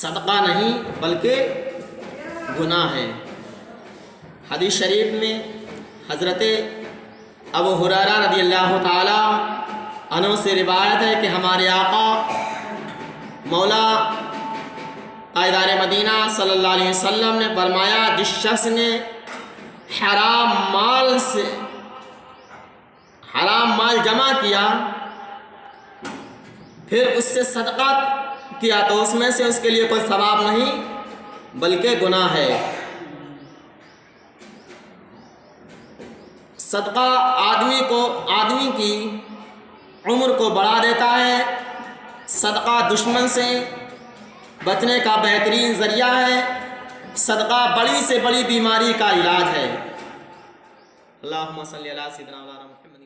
सदका नहीं, बल्कि गुनाह है। हदीस शरीफ में हज़रत अब हुरारा रदी अल्लाह ताला अनु से रिवायत है कि हमारे आका मौला आयदार मदीना सल्लल्लाहु अलैहि वसल्लम ने फरमाया, जिस शख्स ने हराम माल से, हराम माल जमा किया, फिर उससे सदका किया तो उसमें से उसके लिए कोई सवाब नहीं, बल्कि गुना है। सदका आदमी को, आदमी की उम्र को बढ़ा देता है। सदका दुश्मन से बचने का बेहतरीन ज़रिया है। सदका बड़ी से बड़ी बीमारी का इलाज है। अल्लाह वसल्लम